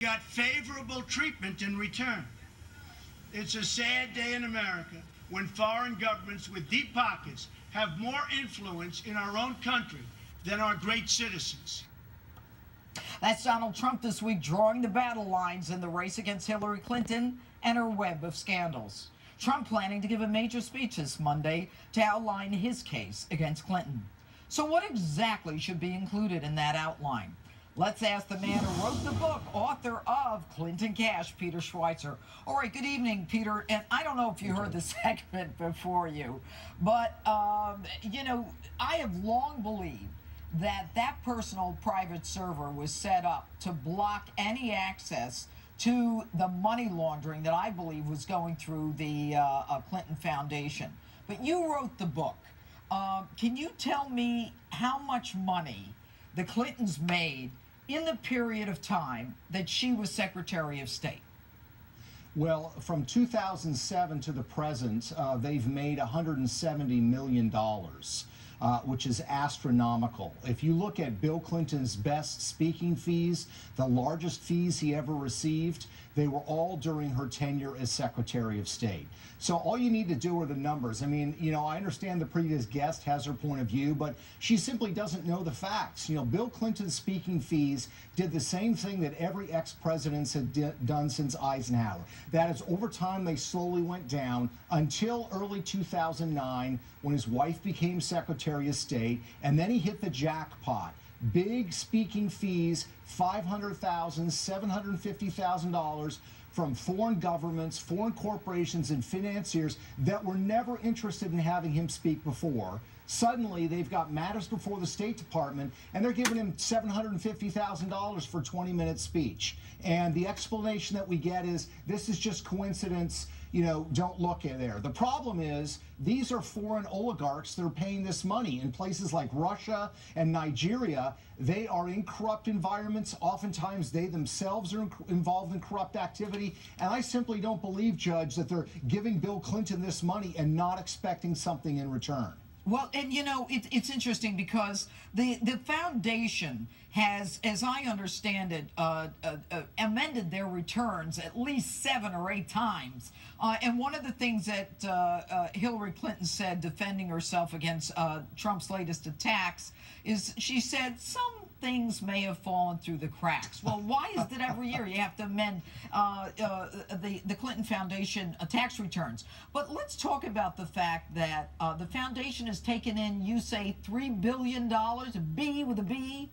got favorable treatment in return. It's a sad day in America when foreign governments with deep pockets have more influence in our own country than our great citizens. That's Donald Trump this week drawing the battle lines in the race against Hillary Clinton and her web of scandals. Trump planning to give a major speech this Monday to outline his case against Clinton. So, what exactly should be included in that outline? Let's ask the man who wrote the book, author of Clinton Cash, Peter Schweizer. All right, good evening, Peter. And I don't know if you heard the segment before you, but, um, you know, I have long believed that that personal private server was set up to block any access to the money laundering that I believe was going through the uh, uh, Clinton Foundation. But you wrote the book. Uh, can you tell me how much money the Clintons made in the period of time that she was Secretary of State? Well, from 2007 to the present, uh, they've made $170 million. Uh, which is astronomical. If you look at Bill Clinton's best speaking fees, the largest fees he ever received, they were all during her tenure as Secretary of State. So all you need to do are the numbers. I mean, you know, I understand the previous guest has her point of view, but she simply doesn't know the facts. You know, Bill Clinton's speaking fees did the same thing that every ex-president had done since Eisenhower. That is, over time, they slowly went down until early 2009 when his wife became Secretary of State, and then he hit the jackpot big speaking fees, $500,000, $750,000 from foreign governments, foreign corporations, and financiers that were never interested in having him speak before. Suddenly, they've got matters before the State Department, and they're giving him $750,000 for a 20 minute speech. And the explanation that we get is this is just coincidence you know, don't look in there. The problem is these are foreign oligarchs that are paying this money in places like Russia and Nigeria. They are in corrupt environments. Oftentimes, they themselves are in, involved in corrupt activity. And I simply don't believe, Judge, that they're giving Bill Clinton this money and not expecting something in return. Well, and you know, it, it's interesting because the, the foundation has, as I understand it, uh, uh, uh, amended their returns at least seven or eight times. Uh, and one of the things that uh, uh, Hillary Clinton said, defending herself against Trump's latest attacks, is she said some things may have fallen through the cracks. Well, why is it every year you have to amend uh, uh, the, the Clinton Foundation uh, tax returns? But let's talk about the fact that uh, the foundation has taken in, you say, $3 billion, a B with a B?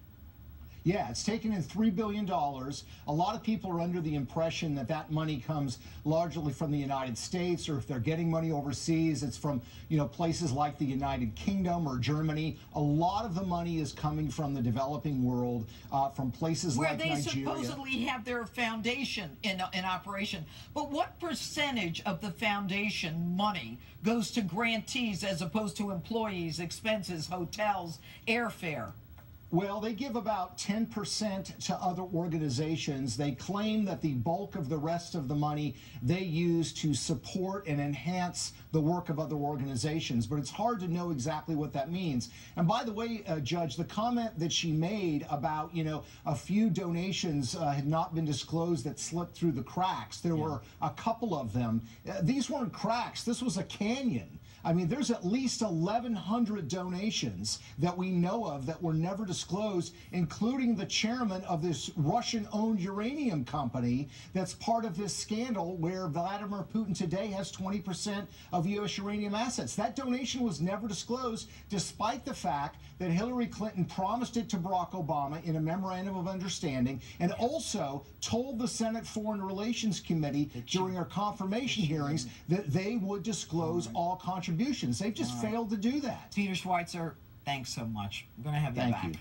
Yeah, it's taken in $3 billion. A lot of people are under the impression that that money comes largely from the United States, or if they're getting money overseas, it's from, you know, places like the United Kingdom or Germany. A lot of the money is coming from the developing world, uh, from places Where like they supposedly have their foundation in, in operation. But what percentage of the foundation money goes to grantees as opposed to employees, expenses, hotels, airfare? Well, they give about 10% to other organizations. They claim that the bulk of the rest of the money they use to support and enhance the work of other organizations, but it's hard to know exactly what that means. And by the way, uh, Judge, the comment that she made about, you know, a few donations uh, had not been disclosed that slipped through the cracks, there yeah. were a couple of them. Uh, these weren't cracks, this was a canyon. I mean, there's at least 1,100 donations that we know of that were never disclosed, including the chairman of this Russian owned uranium company that's part of this scandal where Vladimir Putin today has 20% of U.S. uranium assets. That donation was never disclosed, despite the fact that Hillary Clinton promised it to Barack Obama in a memorandum of understanding and also told the Senate Foreign Relations Committee during our confirmation hearings that they would disclose all contributions. They've just failed to do that. Peter Schweizer, thanks so much. I'm going to have you Thank back. You.